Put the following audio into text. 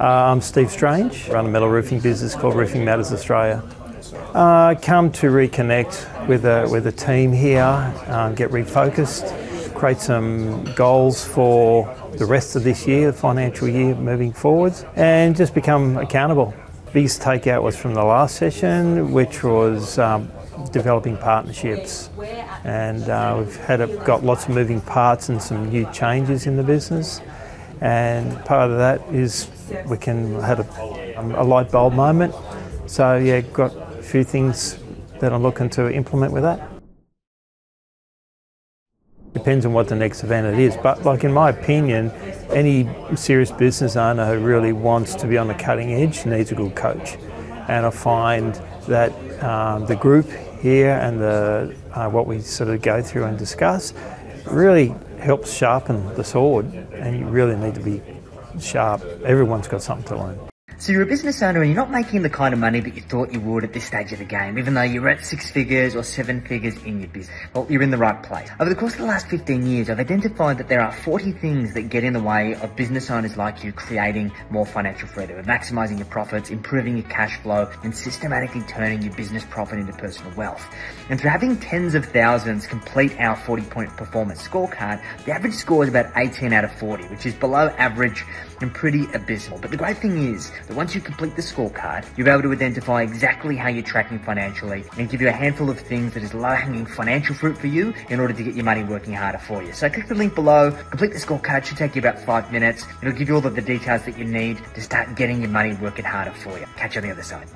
Uh, I'm Steve Strange, I run a metal roofing business called Roofing Matters Australia. Uh, come to reconnect with a, with a team here, um, get refocused, create some goals for the rest of this year, the financial year moving forwards, and just become accountable. Biggest takeout was from the last session, which was um, developing partnerships, and uh, we've had a, got lots of moving parts and some new changes in the business. And part of that is we can had a, a light bulb moment. So yeah, got a few things that I'm looking to implement with that. Depends on what the next event it is, but like in my opinion, any serious business owner who really wants to be on the cutting edge needs a good coach. And I find that um, the group here and the, uh, what we sort of go through and discuss really helps sharpen the sword and you really need to be sharp. Everyone's got something to learn. So you're a business owner and you're not making the kind of money that you thought you would at this stage of the game, even though you're at six figures or seven figures in your business. Well, you're in the right place. Over the course of the last 15 years, I've identified that there are 40 things that get in the way of business owners like you creating more financial freedom, maximizing your profits, improving your cash flow, and systematically turning your business profit into personal wealth. And through having tens of thousands complete our 40 point performance scorecard, the average score is about 18 out of 40, which is below average and pretty abysmal. But the great thing is, that once you complete the scorecard, you'll be able to identify exactly how you're tracking financially and give you a handful of things that is low hanging financial fruit for you in order to get your money working harder for you. So click the link below, complete the scorecard, it should take you about five minutes. It'll give you all of the details that you need to start getting your money working harder for you. Catch you on the other side.